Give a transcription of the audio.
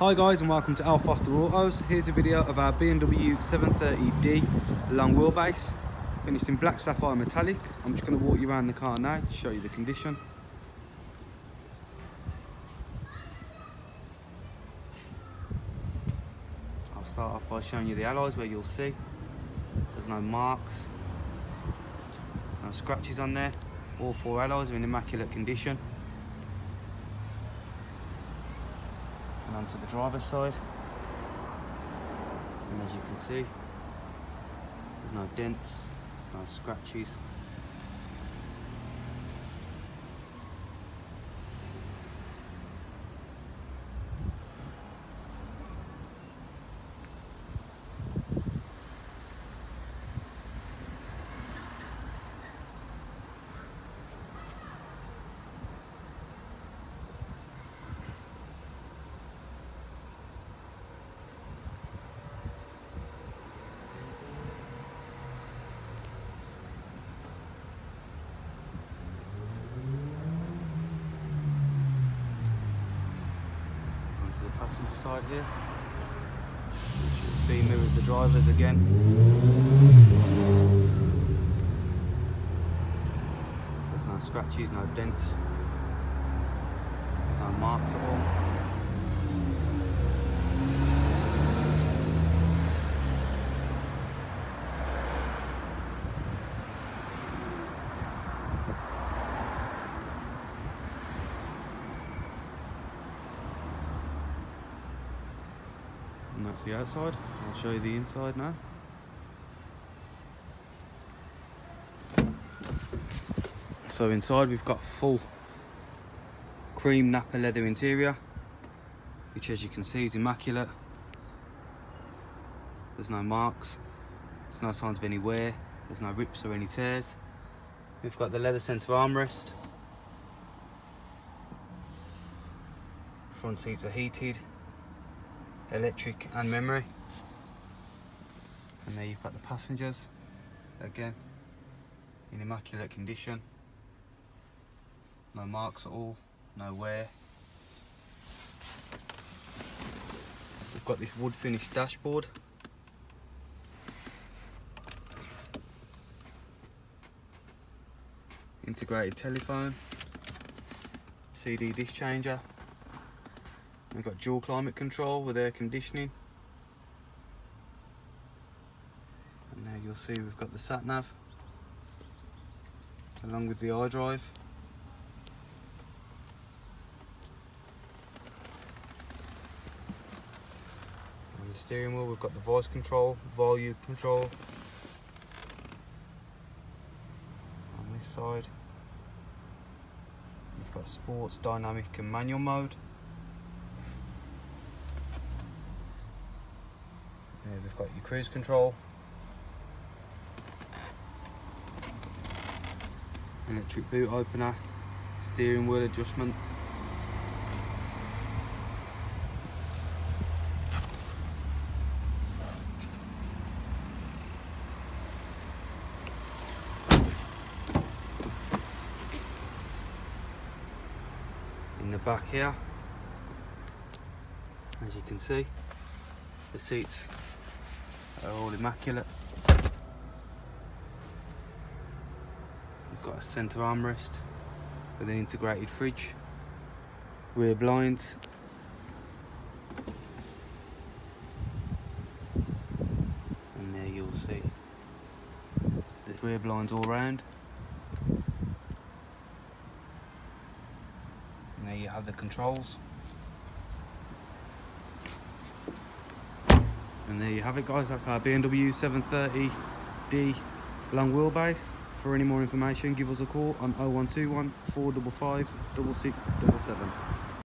Hi guys and welcome to L Foster Autos. Here's a video of our BMW 730D long wheelbase, finished in black sapphire metallic. I'm just going to walk you around the car now to show you the condition. I'll start off by showing you the alloys where you'll see there's no marks, no scratches on there. All four alloys are in immaculate condition. And onto the driver's side. And as you can see, there's no dents, there's no scratches. Passenger side here. Which you'll see mirrors the drivers again. There's no scratches, no dents, no marks at all. And that's the outside. I'll show you the inside now. So inside we've got full cream Nappa leather interior, which as you can see is immaculate. There's no marks, there's no signs of any wear, there's no rips or any tears. We've got the leather centre armrest. Front seats are heated, electric and memory. And there you've got the passengers, again, in immaculate condition. No marks at all, no wear. We've got this wood finished dashboard. Integrated telephone, CD disc changer. We've got dual climate control with air conditioning. And there you'll see we've got the sat nav along with the iDrive. On the steering wheel we've got the voice control, volume control. On this side we've got sports, dynamic and manual mode. There we've got your cruise control. Electric boot opener, steering wheel adjustment. In the back here, as you can see, the seats oh, are all immaculate. We've got a centre armrest with an integrated fridge, rear blinds. And there you'll see there's rear blinds all round. And there you have the controls. And there you have it guys, that's our BMW 730D long wheelbase. For any more information give us a call on 0121 455 6677.